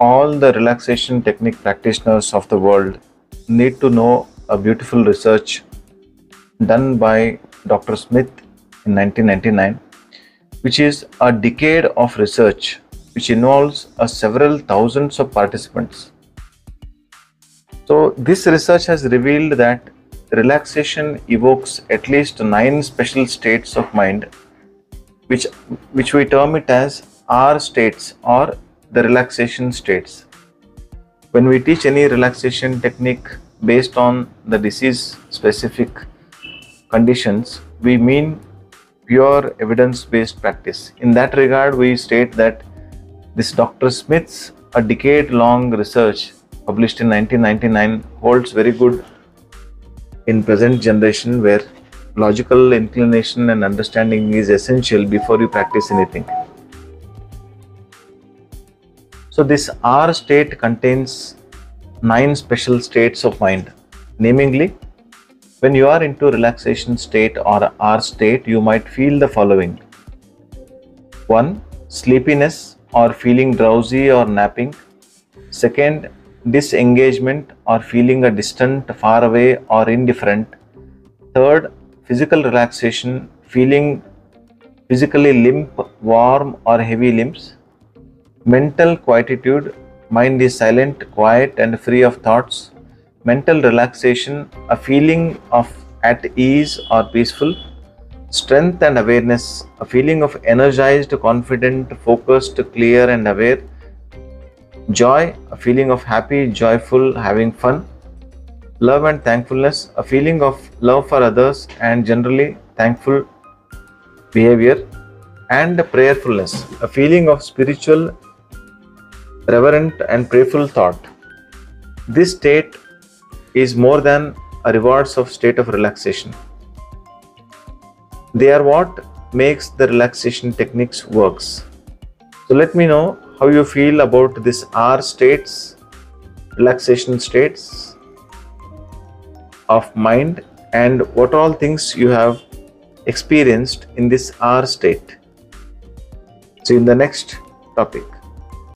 all the relaxation technique practitioners of the world need to know a beautiful research done by Dr. Smith in 1999, which is a decade of research which involves uh, several thousands of participants. So, this research has revealed that relaxation evokes at least nine special states of mind, which, which we term it as R states or the relaxation states. When we teach any relaxation technique based on the disease specific conditions, we mean pure evidence based practice. In that regard, we state that this Dr. Smith's a decade long research published in 1999 holds very good in present generation where logical inclination and understanding is essential before you practice anything. So this R state contains nine special states of mind. Namely, when you are into relaxation state or R state, you might feel the following. 1. Sleepiness or feeling drowsy or napping. Second, disengagement or feeling a distant, far away or indifferent. Third, physical relaxation, feeling physically limp, warm or heavy limbs. Mental quietude, mind is silent, quiet and free of thoughts. Mental relaxation, a feeling of at ease or peaceful. Strength and awareness, a feeling of energized, confident, focused, clear and aware Joy, a feeling of happy, joyful, having fun. Love and thankfulness, a feeling of love for others and generally thankful behavior. And prayerfulness, a feeling of spiritual, reverent, and prayerful thought. This state is more than a rewards of state of relaxation. They are what makes the relaxation techniques works. So let me know how you feel about this R states, relaxation states of mind, and what all things you have experienced in this R state. See you in the next topic.